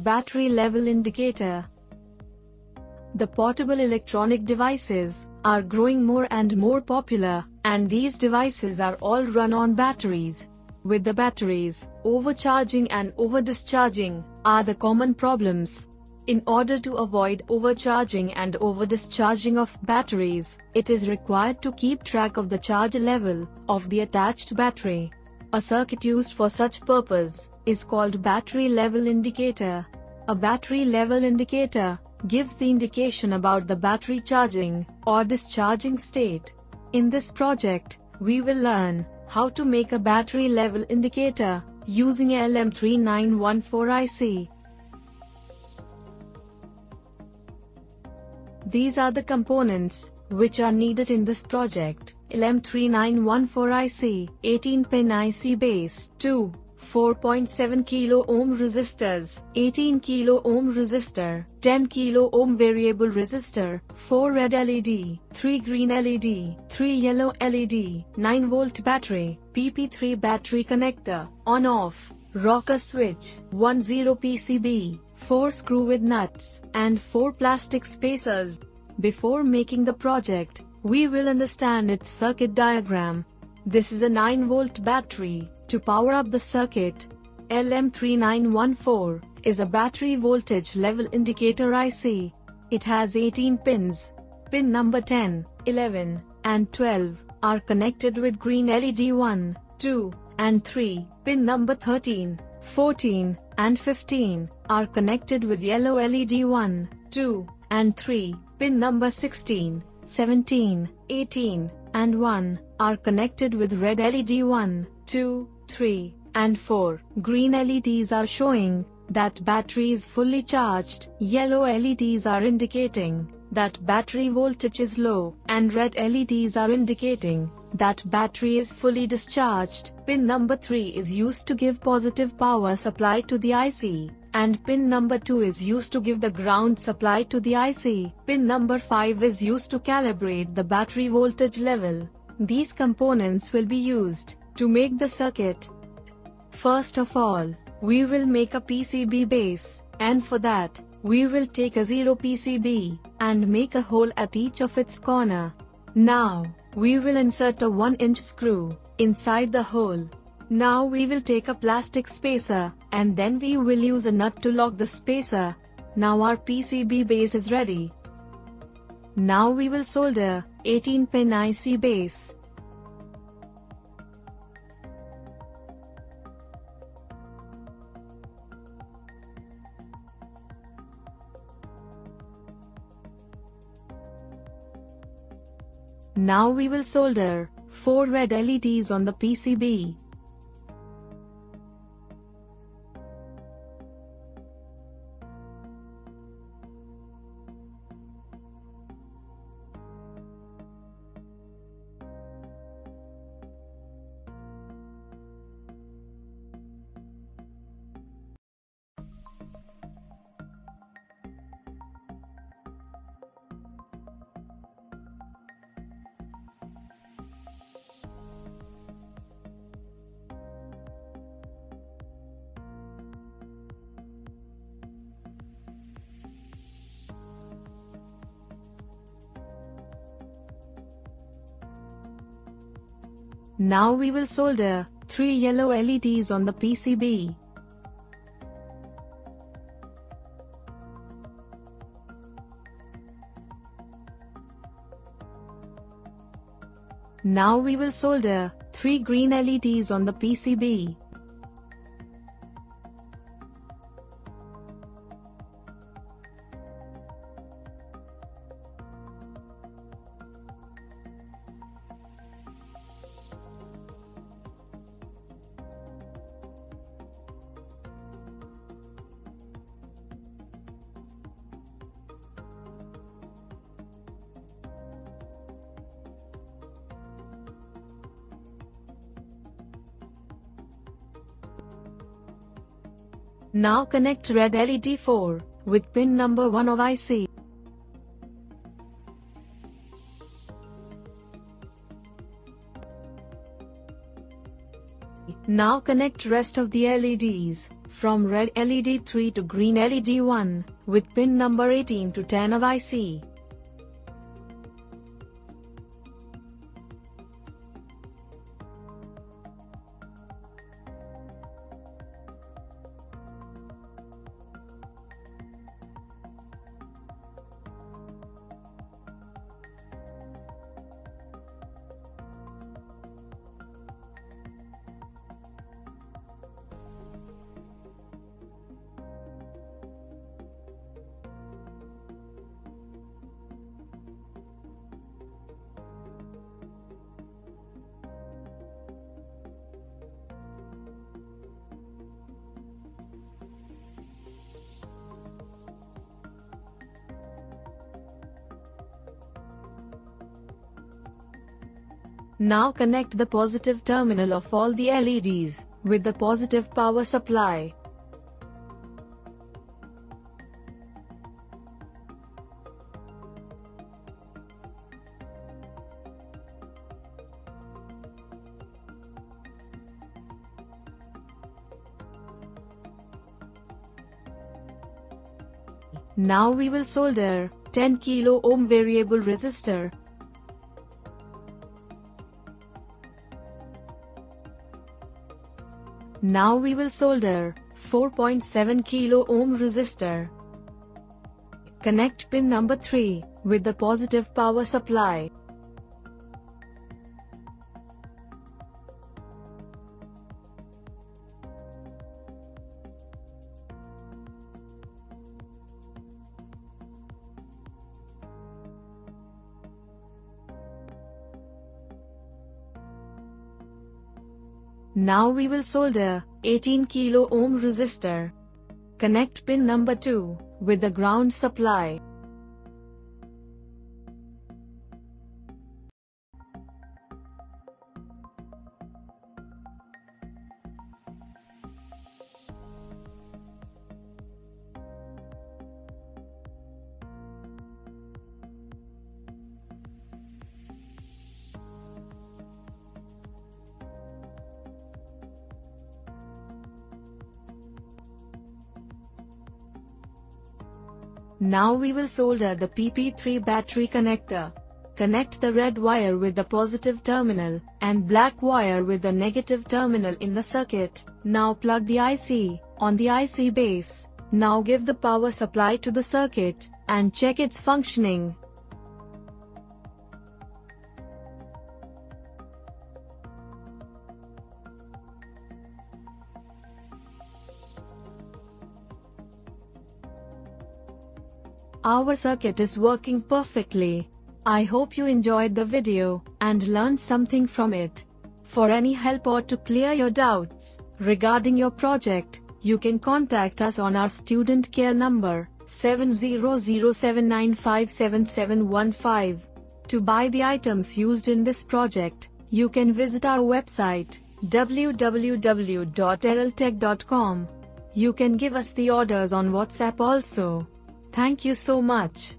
Battery level indicator. The portable electronic devices are growing more and more popular, and these devices are all run on batteries. With the batteries, overcharging and overdischarging are the common problems. In order to avoid overcharging and overdischarging of batteries, it is required to keep track of the charge level of the attached battery. A circuit used for such purpose is called battery level indicator. A battery level indicator gives the indication about the battery charging or discharging state. In this project, we will learn how to make a battery level indicator using LM3914IC. These are the components which are needed in this project. LM3914IC, 18-pin IC base, 2, 4.7 kilo ohm resistors, 18 kilo ohm resistor, 10 kilo ohm variable resistor, 4 red LED, 3 green LED, 3 yellow LED, 9 volt battery, PP3 battery connector, on off, rocker switch, 10 PCB, 4 screw with nuts, and 4 plastic spacers. Before making the project, we will understand its circuit diagram. This is a 9 volt battery. To power up the circuit, LM3914 is a battery voltage level indicator IC. It has 18 pins. Pin number 10, 11, and 12 are connected with green LED 1, 2, and 3. Pin number 13, 14, and 15 are connected with yellow LED 1, 2, and 3. Pin number 16, 17, 18, and 1 are connected with red LED 1, 2, 3, and 4. Green LEDs are showing that battery is fully charged, yellow LEDs are indicating that battery voltage is low, and red LEDs are indicating that battery is fully discharged. Pin number 3 is used to give positive power supply to the IC, and pin number 2 is used to give the ground supply to the IC. Pin number 5 is used to calibrate the battery voltage level. These components will be used to make the circuit. First of all, we will make a PCB base, and for that, we will take a 0 PCB, and make a hole at each of its corner. Now, we will insert a 1 inch screw, inside the hole. Now we will take a plastic spacer, and then we will use a nut to lock the spacer. Now our PCB base is ready. Now we will solder 18 pin IC base. Now we will solder 4 red LEDs on the PCB. Now we will solder 3 yellow LEDs on the PCB. Now we will solder 3 green LEDs on the PCB. Now connect red LED 4 with pin number 1 of IC. Now connect rest of the LEDs from red LED 3 to green LED 1, with pin number 18 to 10 of IC. Now connect the positive terminal of all the LEDs, with the positive power supply. Now we will solder 10 kilo ohm variable resistor Now we will solder 4.7 kilo ohm resistor. Connect pin number 3 with the positive power supply. Now we will solder 18 kilo ohm resistor. Connect pin number 2 with the ground supply. Now we will solder the PP3 battery connector. Connect the red wire with the positive terminal, and black wire with the negative terminal in the circuit. Now plug the IC, on the IC base. Now give the power supply to the circuit, and check its functioning. Our circuit is working perfectly. I hope you enjoyed the video and learned something from it. For any help or to clear your doubts regarding your project, you can contact us on our student care number 7007957715. To buy the items used in this project, you can visit our website www.eroletech.com. You can give us the orders on WhatsApp also. Thank you so much.